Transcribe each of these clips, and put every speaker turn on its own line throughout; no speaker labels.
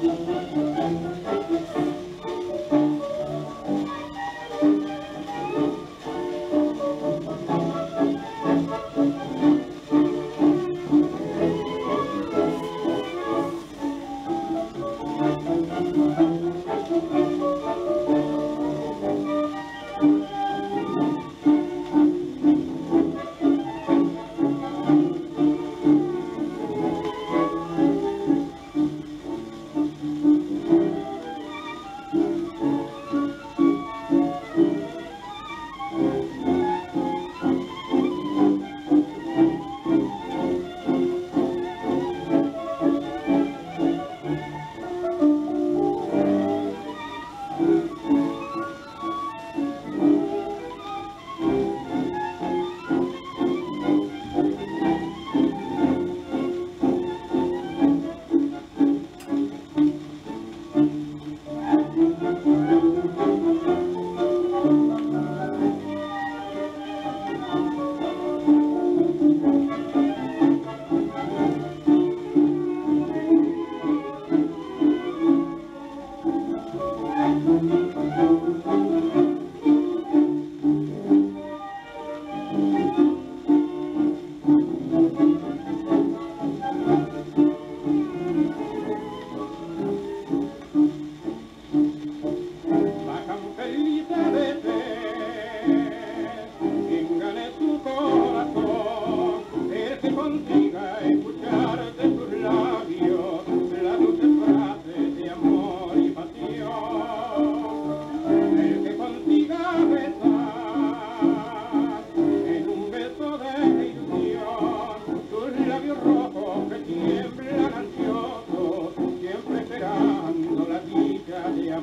Thank you.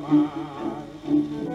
Amar.